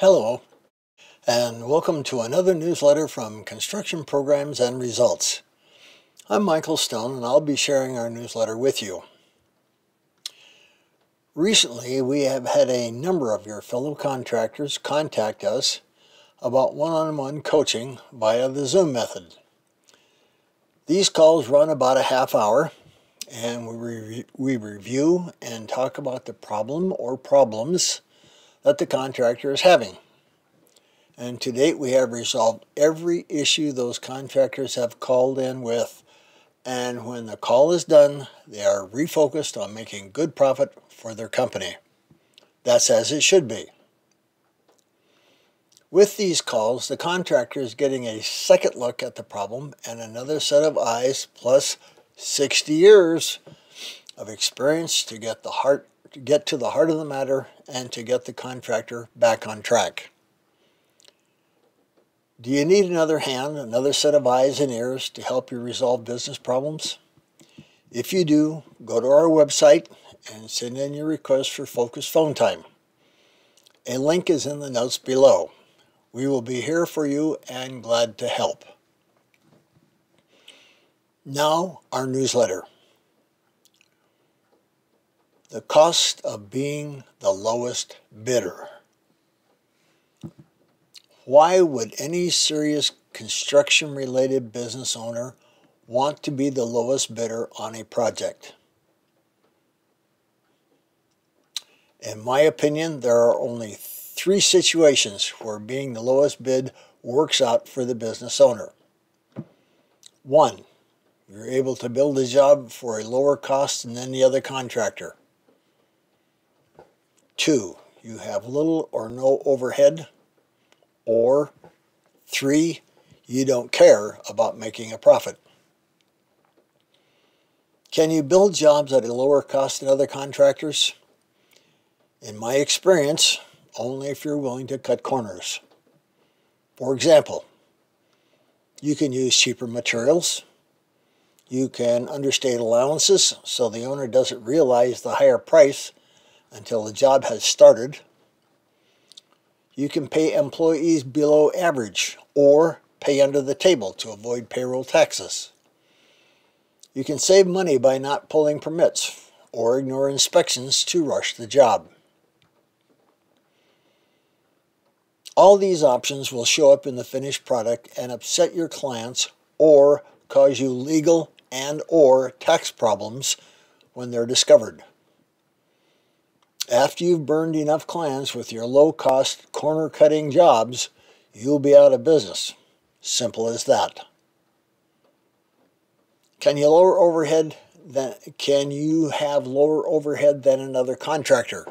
Hello, and welcome to another newsletter from Construction Programs and Results. I'm Michael Stone, and I'll be sharing our newsletter with you. Recently, we have had a number of your fellow contractors contact us about one-on-one coaching via the Zoom method. These calls run about a half hour, and we, re we review and talk about the problem or problems that the contractor is having. And to date, we have resolved every issue those contractors have called in with. And when the call is done, they are refocused on making good profit for their company. That's as it should be. With these calls, the contractor is getting a second look at the problem and another set of eyes plus 60 years of experience to get the heart to get to the heart of the matter and to get the contractor back on track. Do you need another hand, another set of eyes and ears to help you resolve business problems? If you do, go to our website and send in your request for focused phone time. A link is in the notes below. We will be here for you and glad to help. Now, our newsletter. The cost of being the lowest bidder. Why would any serious construction related business owner want to be the lowest bidder on a project? In my opinion, there are only three situations where being the lowest bid works out for the business owner. One, you're able to build a job for a lower cost than any other contractor. Two, you have little or no overhead. Or three, you don't care about making a profit. Can you build jobs at a lower cost than other contractors? In my experience, only if you're willing to cut corners. For example, you can use cheaper materials. You can understate allowances so the owner doesn't realize the higher price until the job has started. You can pay employees below average or pay under the table to avoid payroll taxes. You can save money by not pulling permits or ignore inspections to rush the job. All these options will show up in the finished product and upset your clients or cause you legal and or tax problems when they're discovered. After you've burned enough clients with your low-cost corner-cutting jobs, you'll be out of business. Simple as that. Can you lower overhead than can you have lower overhead than another contractor?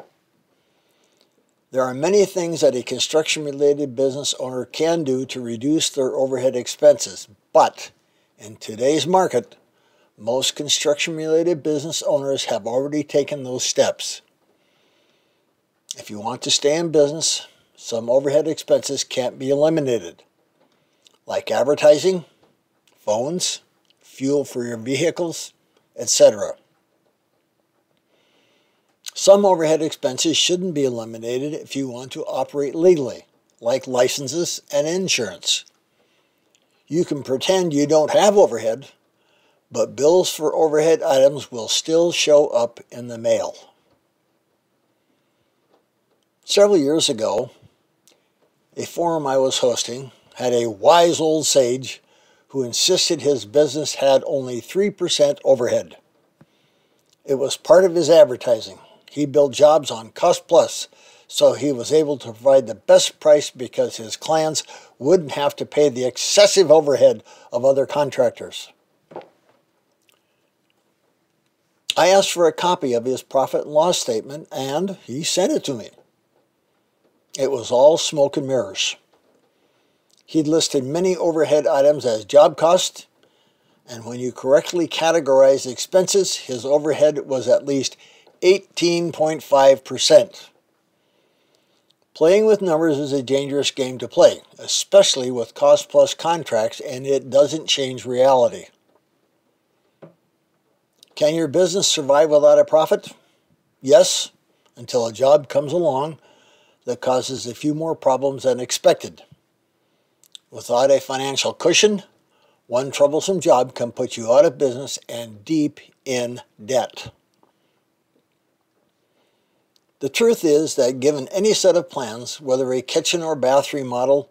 There are many things that a construction related business owner can do to reduce their overhead expenses, but in today's market, most construction related business owners have already taken those steps. If you want to stay in business, some overhead expenses can't be eliminated, like advertising, phones, fuel for your vehicles, etc. Some overhead expenses shouldn't be eliminated if you want to operate legally, like licenses and insurance. You can pretend you don't have overhead, but bills for overhead items will still show up in the mail. Several years ago, a forum I was hosting had a wise old sage who insisted his business had only 3% overhead. It was part of his advertising. He built jobs on cost plus, so he was able to provide the best price because his clients wouldn't have to pay the excessive overhead of other contractors. I asked for a copy of his profit and loss statement, and he sent it to me. It was all smoke and mirrors. He'd listed many overhead items as job cost, and when you correctly categorize expenses, his overhead was at least 18.5%. Playing with numbers is a dangerous game to play, especially with cost plus contracts, and it doesn't change reality. Can your business survive without a profit? Yes, until a job comes along that causes a few more problems than expected. Without a financial cushion, one troublesome job can put you out of business and deep in debt. The truth is that given any set of plans, whether a kitchen or bath remodel,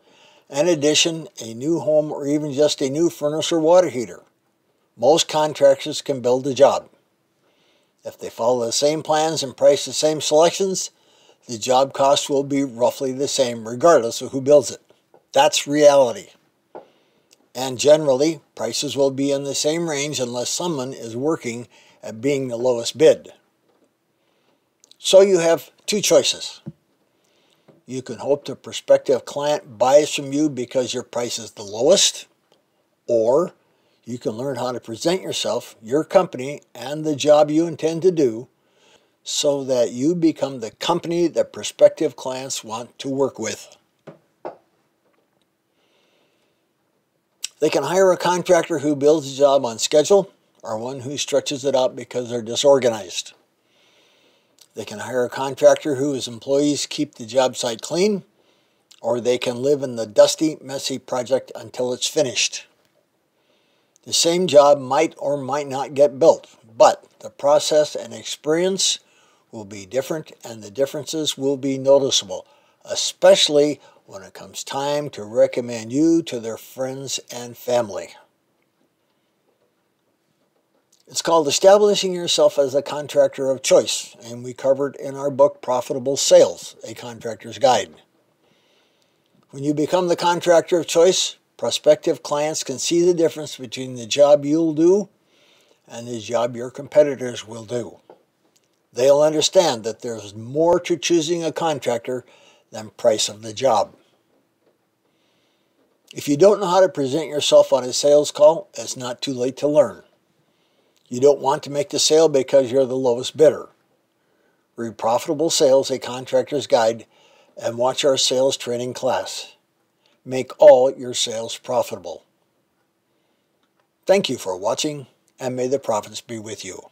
an addition, a new home, or even just a new furnace or water heater, most contractors can build the job. If they follow the same plans and price the same selections, the job cost will be roughly the same regardless of who builds it. That's reality. And generally, prices will be in the same range unless someone is working at being the lowest bid. So you have two choices. You can hope the prospective client buys from you because your price is the lowest, or you can learn how to present yourself, your company, and the job you intend to do so that you become the company that prospective clients want to work with. They can hire a contractor who builds a job on schedule or one who stretches it out because they're disorganized. They can hire a contractor whose employees keep the job site clean, or they can live in the dusty, messy project until it's finished. The same job might or might not get built, but the process and experience will be different and the differences will be noticeable, especially when it comes time to recommend you to their friends and family. It's called Establishing Yourself as a Contractor of Choice, and we covered in our book Profitable Sales, A Contractor's Guide. When you become the contractor of choice, Prospective clients can see the difference between the job you'll do and the job your competitors will do. They'll understand that there's more to choosing a contractor than price of the job. If you don't know how to present yourself on a sales call, it's not too late to learn. You don't want to make the sale because you're the lowest bidder. Read Profitable Sales, a Contractor's Guide, and watch our sales training class. Make all your sales profitable. Thank you for watching, and may the profits be with you.